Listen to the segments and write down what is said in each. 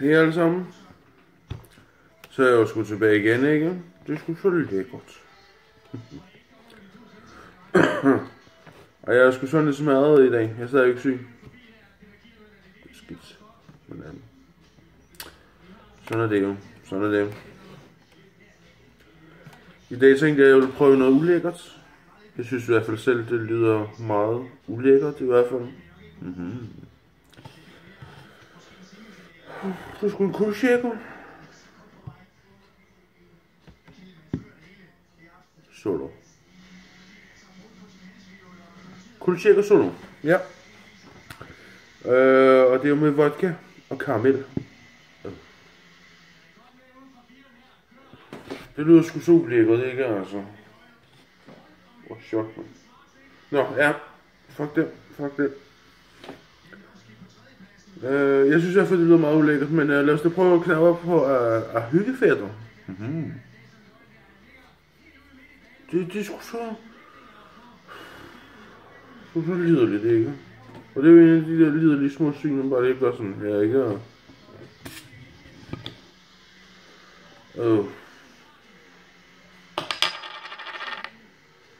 Hej alle sammen. Så er jeg jo sgu tilbage igen, ikke? Det er sgu så lækkert. Og jeg er sgu sådan lidt smadret i dag. Jeg sad jo ikke syg. Det er skidt. Men um, sådan er det jo. Sådan er det. jo. I dag tænkte jeg, at jeg ville prøve noget ulækkert. Jeg synes i hvert fald selv, det lyder meget ulækkert i hvert fald. Mm-hmm. Er sgu en kuldshaker. Solo. Kuldshaker solo. Ja. Øh, og det er jo med vodka og karamel. Det lyder sgu så ulækkert, ikke altså? Hvor chok, man. Nå, ja. Fuck det. Fuck det. Øh, jeg synes i hvert fald, det lyder meget ulækkert, men øh, lad os da prøve at knæve op på at, at hyggefætter. Mm-hmm. Det, det er sgu så... Så, så liderligt, ikke? Og det er jo en af de der liderlige små syn, man bare ikke gør sådan her, ikke? Og... Øh.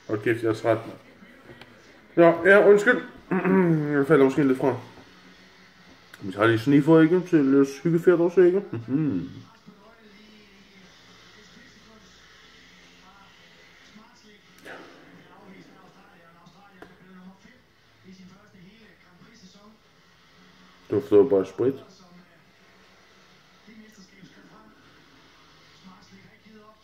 Og kæft, jeg er træt. Nå, ja, undskyld. jeg falder måske lidt fra. Vi tager lige sniffer, ikke? Til lidt hyggefærd også, ikke? Mm-hmm. Dufter bare sprit.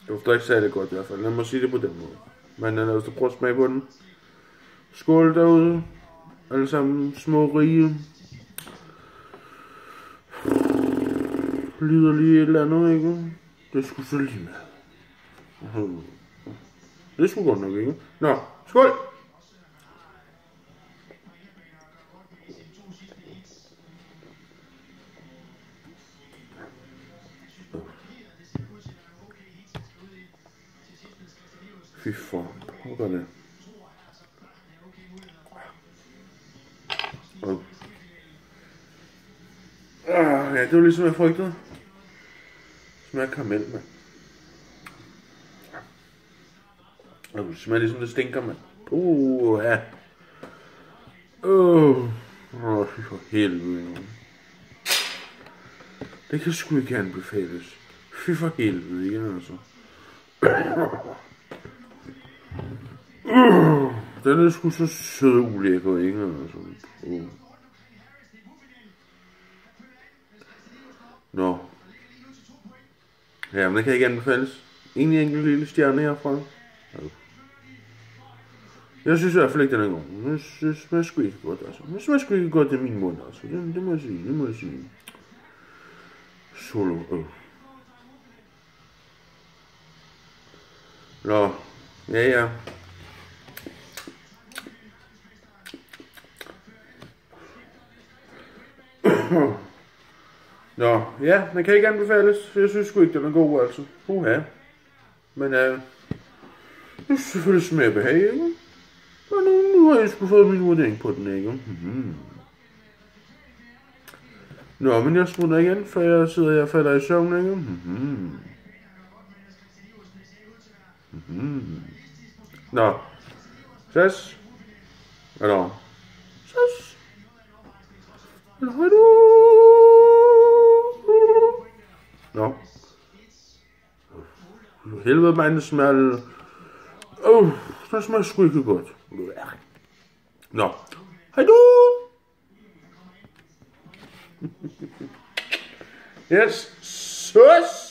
Dufter ikke særlig godt i hvert fald. Lad mig sige det på den måde. Men lad os da prøve at smage på den. Skål derude. Alle sammen små rige. Lyder lige et eller andet, ikke? Det skulle sgu så lige med. Det skulle godt nok, ikke? Nå, skål! Fy for pokker det. Ah, ja, det var ligesom jeg frygtede. Smager karamel, mand. Og det smager ligesom det stinker, mand. Uh, ja. Åh, uh. oh, for helvede, man. Det kan sgu ikke anbefales. Fy for helvede, ikke altså. Uh, den er sgu så sød og ulækker, ikke altså. Uh. Nå. Ja, men det kan ikke anbefales. En enkelt lille stjerne herfra. Jeg synes i hvert fald ikke, den er god. Jeg synes, det smager sgu ikke godt, altså. Det smager sgu ikke godt i min mund, altså. Det, det må jeg sige, det må jeg sige. Solo, øh. Nå, ja, ja. Nå, ja, den kan ikke anbefales. Jeg synes sgu ikke, den er god, altså. Uha. Men øh, det er selvfølgelig smager behag, ikke? Og nu, nu har jeg sgu fået min vurdering på den, ikke? Mm-hmm. Nå, men jeg smutter igen, for jeg sidder og jeg falder i søvn, ikke? Mm-hmm. Mm-hmm. Nå. Ses. Eller. Ses. Eller hej du. Nå. Nu helvede mand, det smager... Åh, oh, den smager sgu ikke godt. Nå. Hej du. yes. Søs.